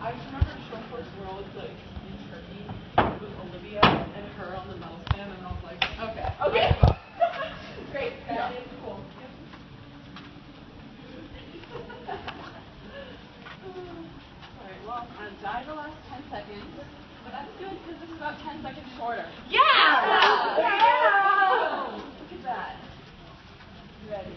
I just remember Short Course World, like, in Turkey, with Olivia and her on the medal stand, and I was like, okay. Okay. Great, Yeah. is cool. Alright, well, I died the last ten seconds, but that's good, because this is about ten seconds shorter. Yeah! Yeah! Look at that. Ready?